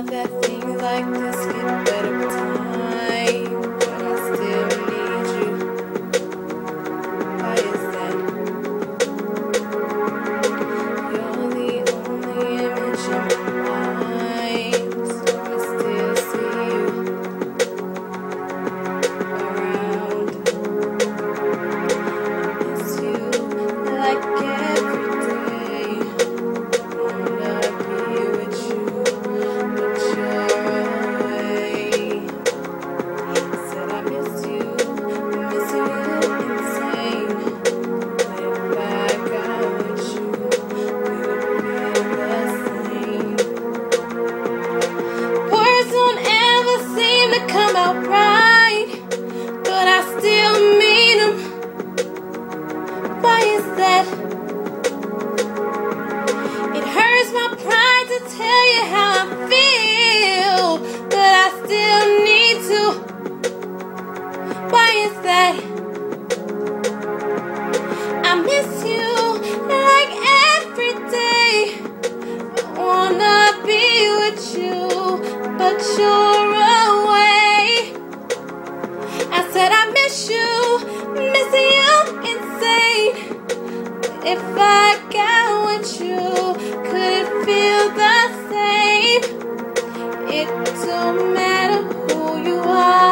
that things like this get better. is I miss you like every day. I wanna be with you, but you're away. I said I miss you, missing you insane. If I got with you, could it feel the same? It don't matter who you are.